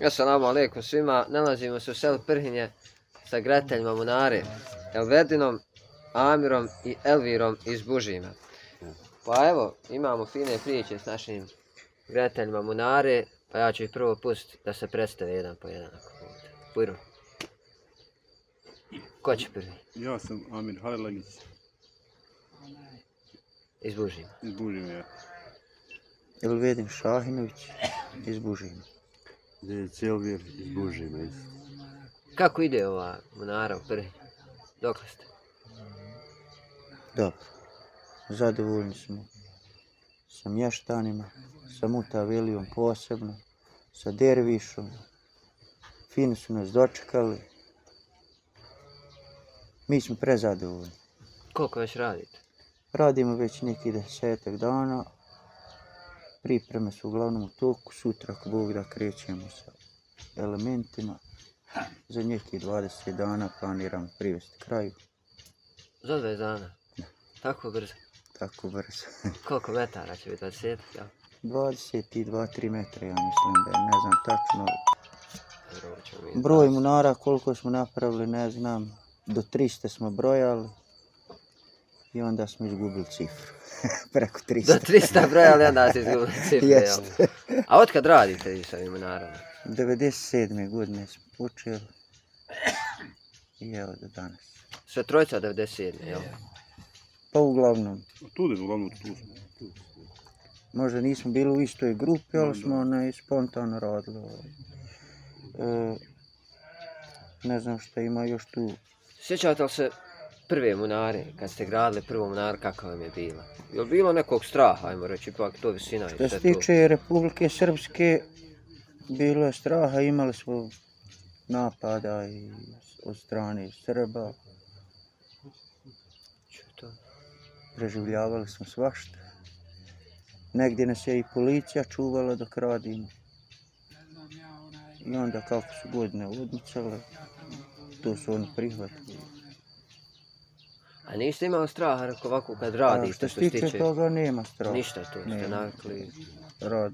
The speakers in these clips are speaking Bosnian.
Assalamu alaikum svima, nalazimo se u selu Prhinje sa graditeljima Munare, Elverdinom, Amirom i Elvirom iz Bužima. Pa evo, imamo fine priče s našim graditeljima Munare, pa ja ću ih prvo pustiti da se predstave jedan po jedan. Bujro. Ko će prvi? Ja sam Amir Halelagić Iz Bužima. iz Bužime. Elvedin Šahinović iz Bužina. Djece Elvir iz Bužima. Kako ide ova Munara u Prhinje? Dokle ste? Dobro. Zadovoljni smo sa mještanima, sa Mutavelijom posebno, sa Dervišom. Fino su nas dočekali. Mi smo prezadovoljni. Koliko već radite? Radimo već neki desetak dana. Pripreme su uglavnom u toku. Sutra, ako Bog da, krećemo sa elementima. Za neki 20 dana planiramo privesti kraju. Za 20 dana? Tako brzo. Tako brzo. Koliko metara će biti? 20? Ja. 22-3 metra, ja mislim da je, ne znam tačno. Broj munara koliko smo napravili, ne znam. Do 300 smo brojali. I onda smo izgubili cifru. Preko 300. Do 300 broja, ali onda se izgubili cifre, jel? Jeste. A otkad radite vi sa ovim naravno? 97. godine smo počeli. I evo do danas. Sve trojica od 97, jel? Pa uglavnom, Tu je uglavnom tu smo. Tu. možda nismo bili u istoj grupi, ali smo onaj spontano radili. ovaj. E, ne znam šta ima još tu. Sjećate li se prve munare, kad ste gradili prvu munar, kakva vam je bila? Je li bilo nekog straha, ajmo reći, ipak to visina i Što sve se to? tiče Republike Srpske, bilo je straha, imali smo napada i od strane Srba, to? preživljavali smo svašta. Negdje nas je i policija čuvala dok radimo. I onda kako su godine odmicale, to su oni prihvatili. A niste imali straha, ovako, kad A radite, što se tiče toga nema straha. Ništa tu, ste navikli. Rad.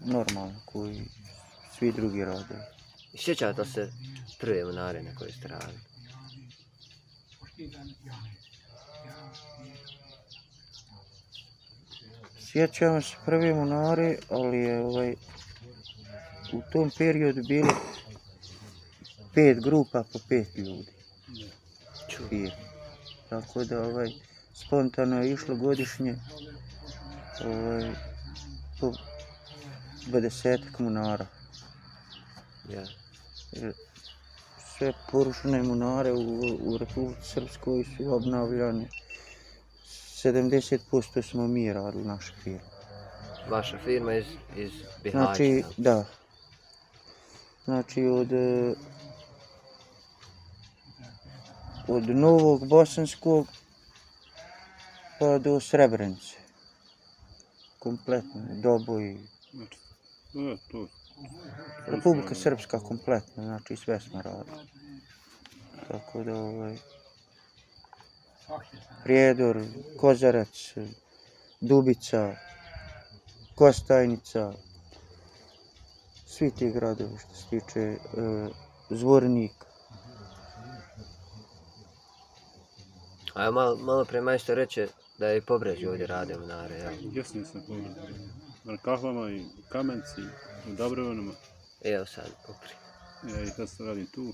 Normalno, koji svi drugi rade. Sjećate se prve munare na kojoj ste radili? Sjećamo se prve munare, ali je ovaj, u tom periodu bilo pet grupa po pet ljudi. Ču. Pije. Tako da ovaj, spontano je išlo godišnje ovaj, po 20 munara. Ja. Jer Sve porušene munare u, u Republici Srpskoj su obnavljane. 70% smo mi radili naše firme. Vaša firma iz, iz Bihaća. Znači, da. Znači, od, e, od Novog Bosanskog pa do Srebrenice. Kompletno, Doboj, Znači, da, to. Republika Srpska kompletno, znači sve smo radili. Tako da, ovaj, Prijedor, Kozarac, Dubica, Kostajnica, svi ti gradovi što se tiče e, Zvornik. A ja malo, malo pre majstor reče da je i ovdje rade munare, jel? Jasno sam po na kahvama i kamenci, u Dobrovanama. Evo sad, popri. Ja i sad sam radim tu.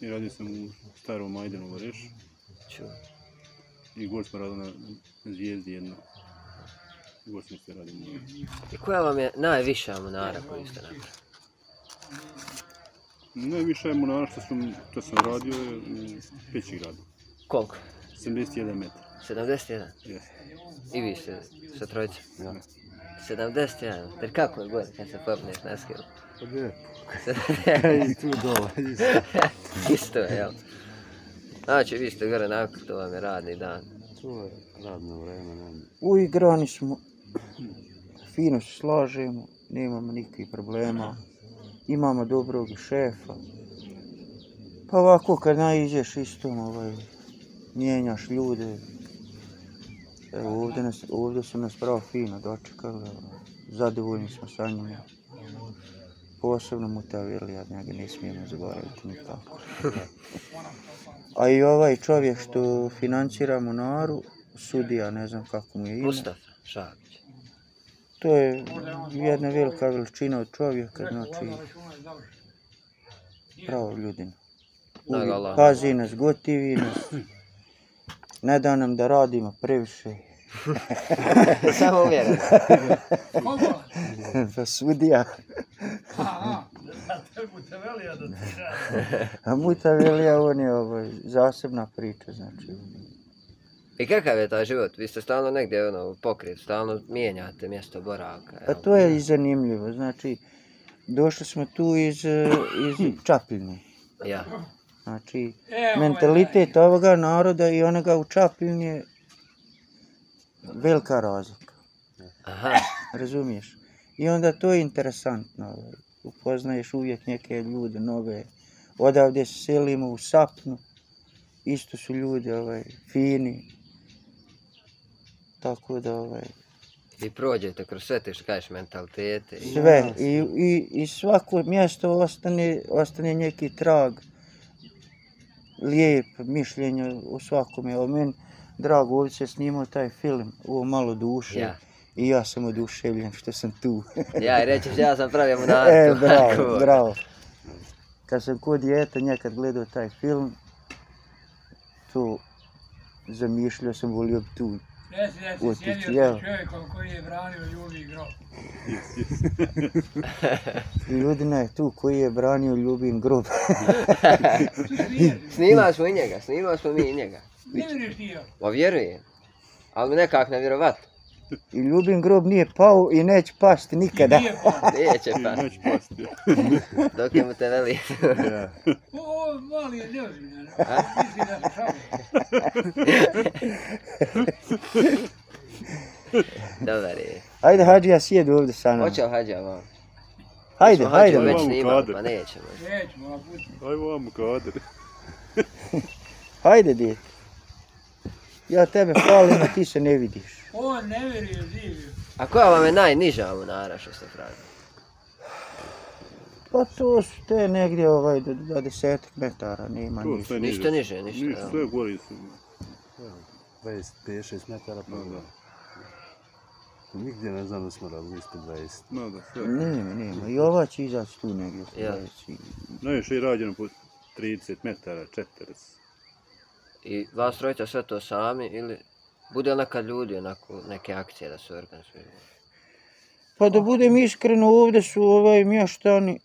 I radio sam u starom Majdanu u Varešu. Ču. I gore smo radili na, na zvijezdi jedno. Gore smo se radili. I koja vam je najviša munara koju ste napravili? Najviše je monara što sam, što sam radio je u Peći gradu. Koliko? 71 metar. 71? Yes. I vi ste sa trojicom? Ja. 71? Jer kako je gore kad se popneš na skilu? Pa lijepo. I tu dole, isto. Isto je, jel? Znači, vi ste gore navikli, to vam je radni dan. To je radno vreme, nema. Uigrani smo, fino se slažemo, nemamo nikakvih problema. Imamo dobrog šefa. Pa ovako kad naiđeš isto, ovaj, mijenjaš ljude. Evo ovdje, nas, ovdje su nas pravo fino dočekali. zadovoljni smo sa njima. Posebno Mutavelija, njega ne smijemo zaboraviti nikako. A i ovaj čovjek što financira Monaru, sudija, ne znam kako mu je ime, Mustafa Šak to je jedna velika veličina od čovjeka, znači pravo ljudina. Uvijek pazi nas, gotivi nas, ne da nam da radimo previše. Samo uvjeren. Pa sudija, a Mutavelija on je ovaj, zasebna priča, znači. I kakav je taj život? Vi ste stalno negdje ono, pokrit, stalno mijenjate mjesto boravka. A jel? to je i zanimljivo, znači, došli smo tu iz, eh, iz Čapiljne. Ja. Znači, mentalitet ovoga naroda i onoga u Čapiljni je velika razlika, Aha. razumiješ? I onda to je interesantno, ovaj, upoznaješ uvijek neke ljude nove, odavde se selimo u Sapnu, isto su ljudi ovaj, fini, tako da ovaj, I prođete kroz sve te što kažeš mentalitete. I... sve i, i, i svako mjesto ostane, ostane neki trag lijep mišljenje o svakome. O meni, drago, ovdje se snimao taj film, ovo malo duše. Ja. I ja sam oduševljen što sam tu. Ja, i rećeš, ja sam pravio monarku. e, bravo, bravo. Kad sam kod djeta nekad gledao taj film, to zamišljao sam, volio bi tu. Reci da si Otići, sjedio čovjekom koji je branio Juliji grob. Ljudina je tu koji je branio ljubim grob. Snimali smo i njega, snimali smo mi i njega. Ne vjeriš ti ja? Ma vjerujem. Ali nekak ne vjerovat. I ljubim grob nije pao i neće pasti nikada. Nije pa. Neće Neće pasti. dok je mu te veli. Ja. O, Ovo mali je šalim. Dobar je. Hajde, Hadžija, sjedi ovdje sa nama. Hoće li hađa vam? Hajde, Smo hajde. već snimali, kader. pa nećemo. Nećemo, a puti. Ajmo vamo kader. Hajde, djete. Ja tebe hvalim, a ti se ne vidiš. On ne vjeruje, živi. A koja vam je najniža monara što ste pravili? Pa to su te negdje ovaj, do 20 metara, nema To ništa. sve Ništa niže, ništa, Ništa, sve gori su. 25-6 metara pa No, da. Nigdje ne znam da smo radili ispod 20. No, da, sve. Nema, nema. I ova će izaći tu negdje. Ja. Najviše je rađeno po 30 metara, 40. I vas trojica sve to sami ili bude li nekad ljudi onako neke akcije da se organizuju? Pa da budem iskren, ovdje su ovaj mještani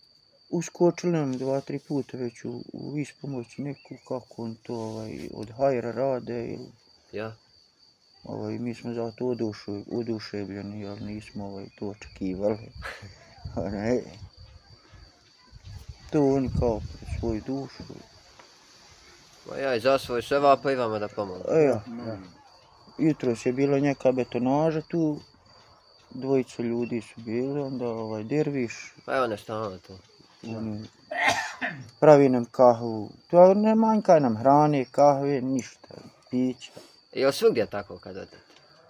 uskočili nam dva, tri puta već u, u ispomoć neku kako on to ovaj, od hajra rade ili Ja? Ovaj, mi smo zato odušu, oduševljeni, jer nismo ovaj, to očekivali. ne. To oni kao svoju dušu. Ma ja i za svoj sve vapa i vama da pomogu. A ja, jutro je bila neka betonaža tu, dvojica ljudi su bili, onda ovaj derviš, Pa evo ne stalno tu. oni pravi nam kahvu. To ne manjka nam hrane, kahve, ništa, pića. I jel svugdje tako kad odete?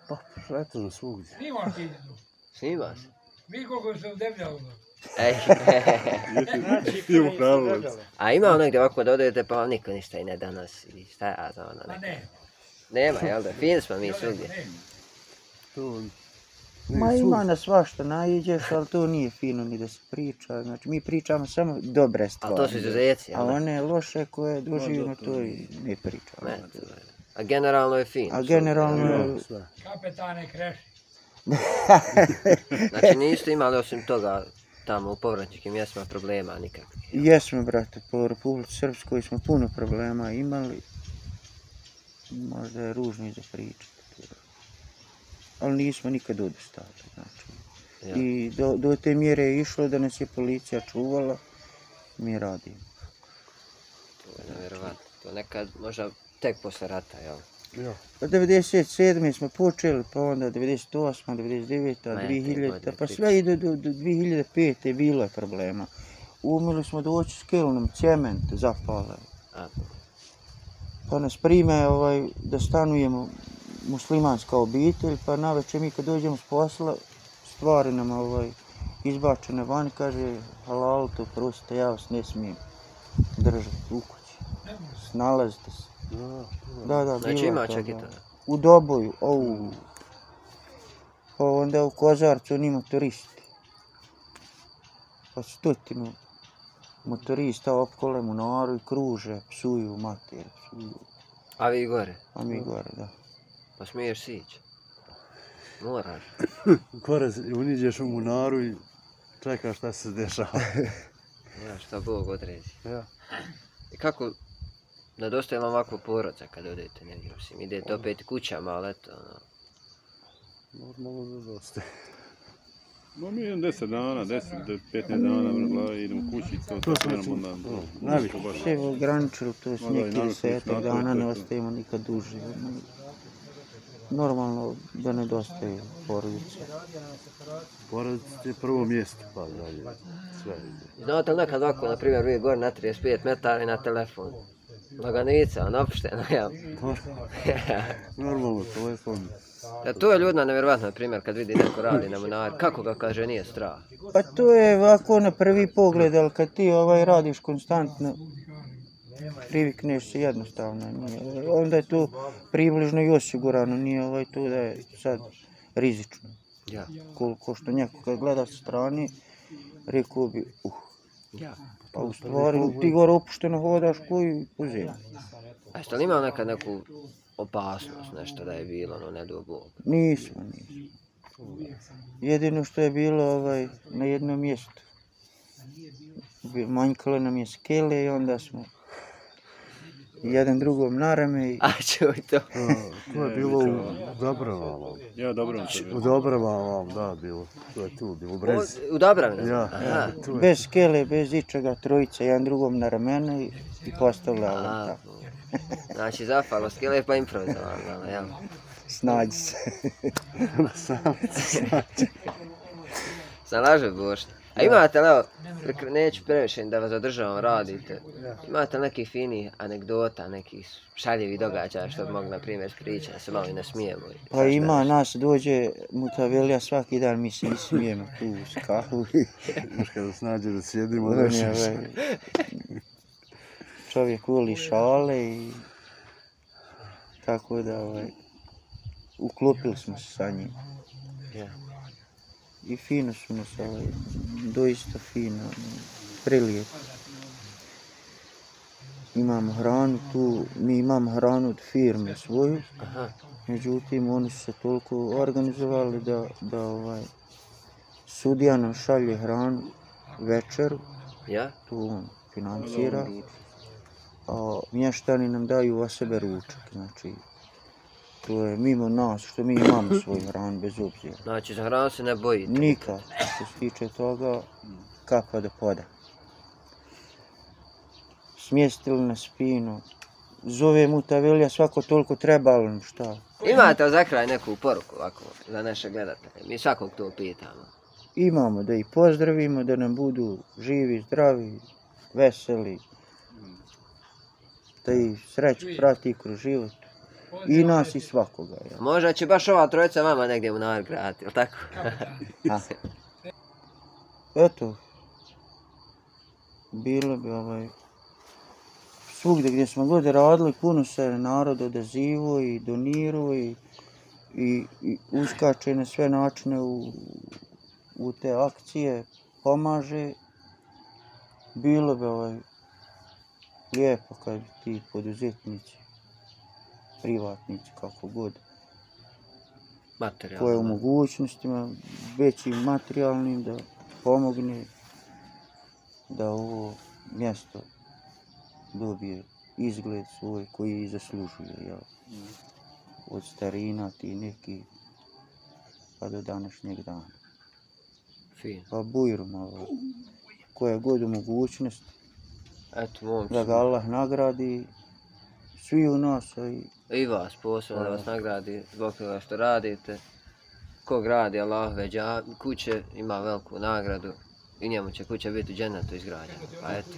Pa, pretežno svugdje. Snimaš ti tu. Snima se. Mi koliko se udebljalo. Ej, Idemo pravo. a ima ono negdje ovako da odete pa vam niko ništa i ne danas i šta ja znam ono Pa ne. Nema, jel da? Fini smo mi svugdje. To, Ma ima na svašta naiđeš, ali to nije fino ni da se priča. Znači, mi pričamo samo dobre stvari. Ali to su izuzeci, A jel da? one loše koje doživimo, to i ne pričamo. Ne, je- A generalno je fin. A generalno, sve. Kapetane kreši. Znači niste imali osim toga tamo u povratničkim mjestima problema nikakvih. jesmo, brate, po Republici Srpskoj smo puno problema imali. Možda je ružno i za pričati. Ali nismo nikad odustali, znači. Ja. I do, do te mjere je išlo da nas je policija čuvala, mi radimo. To je nevjerovatno. To nekad možda tek posle rata, jel? Ja. Pa 97. smo počeli, pa onda 98. 99. Ma ja, te 2000. godine Pa sve i do, do, do 2005. bilo je problema. Umili smo doći s kilnom cement zapale. Pa nas prime ovaj, da stanujemo muslimanska obitelj, pa na večer mi kad dođemo s posla, stvari nam ovaj, izbačene van, kaže, halal to prosto, ja vas ne smijem držati u kući. Snalazite se. Da, da, Znači bilo ima čak i to. U Doboju, au. Pa onda u Kozarcu on ima turisti. Pa stotinu motorista opkole mu naru i kruže, psuju mater, psuju. A vi gore? A mi gore, da. Pa smiješ sići. Moraš. Gore uniđeš u munaru i čekaš šta se dešava. Ja, šta Bog odredi. Ja. I kako nedostaje vam ovako porodca kad odete negdje, mislim, idete opet kućama, ali eto, ono, Normalno da dosta. No mi idemo 10 dana, 10 do 15 dana, vrlo, idemo kući, to, to, To to, smo onda, to, najviše. baš- Sve ograničilo, to da, i neki je, dana to ne je to. ostajemo nikad duže. ono. Normalno da nedostaje porodice. Porodice je prvo mjesto, pa dalje. Sve ide. Znate li nekad ovako, na primjer, vi gore na 35 metara i na telefon? Laganica, ono opušteno, jel? Normalno, telefon. Ja, to je ljudna nevjerovatno, na primjer, kad vidi neko radi na monari, kako ga kaže, nije strah. Pa to je ovako na prvi pogled, ali kad ti ovaj radiš konstantno, privikneš se jednostavno. Nije. Onda je to približno i osigurano, nije ovaj to da je sad rizično. Ja. Koliko što neko kad gleda sa strane, rekao bi, uh, Ja. Pa u stvari ti gore opušteno hodaš koji po zemlji. A jeste li imali nekad neku opasnost, nešto da je bilo, ono, ne do Bog? Nismo, nismo. Jedino što je bilo ovaj, na jednom mjestu. Manjkalo nam je skele i onda smo jedan drugom na rame i A čuj to. To, to je bilo u Dobrovalu. Ja, to je U Dobrovalu, da, bilo. To je tu, bilo u Brezi. U Dobravinu? Ja, Aha. ja, tu je. bez skele, bez ičega, trojica, jedan drugom na ramena i, i postavljali A, tako. Znači, zafalo skele pa improvizovano, jel? Snađi se. Snalaže Bošnja. A imate, li, evo, neću previše da vas zadržavam, radite. Imate li nekih finih anegdota, nekih šaljivih događaja što bi mogli, na primjer, pričati, da se malo i ne smijemo? Pa ima, nas dođe mutavelija svaki dan, mi se ismijemo tu uz kahu i Znaš kada se nađe da sjedimo, da je, se ovaj, čovjek voli šale i tako da ovaj, uklopili smo se sa njim. Ja. I fino smo se, ovaj, doista fino, prilijepo. Imamo hranu tu, mi imamo hranu od firme svoju, Aha, međutim oni su se toliko organizovali da, da ovaj, sudija nam šalje hranu večeru, ja? tu on financira, a mještani nam daju o sebe ručak, znači to je mimo nas što mi imamo svoju hranu bez obzira. Znači, za hranu se ne bojite. Nikad, što se tiče toga, kapa do poda. Smjestili na spinu, zove mu Tavelija svako toliko treba, ali mu šta. Imate za kraj neku poruku ovako za naše gledatelje? Mi svakog to pitamo. Imamo da ih pozdravimo, da nam budu živi, zdravi, veseli, da ih sreću prati kroz život. I nas i svakoga. Ja. Možda će baš ova trojica vama negdje u nar graditi, jel tako? A. Eto, bilo bi ovaj, svugdje gdje smo god radili, puno se narod odazivo i donirao i, i, i uskače na sve načine u, u te akcije, pomaže. Bilo bi ovaj, lijepo kad ti poduzetnici, privatnici, kako god, Materijalno. koje u mogućnostima, većim materijalnim da pomogne da ovo mjesto dobije izgled svoj koji i zaslužuje, jel? Od starina ti neki pa do današnjeg dana. Fin. Pa bujrum ovaj, koje god u mogućnost Eto, da ga Allah nagradi, svi u nas, i I vas posebno da vas nagradi zbog toga što radite. Ko gradi Allahove dža- kuće ima veliku nagradu i njemu će kuća biti u džennetu izgrađena. Pa eto,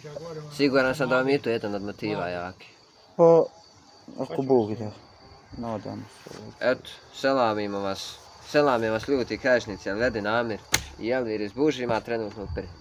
siguran sam da vam je to jedan od motiva jaki. pa ako Bog da, nadam se. Eto, selamimo vas Selame vas ljuti krašnici Elvedin Amir i Elvir iz Bužima trenutno u Prhi.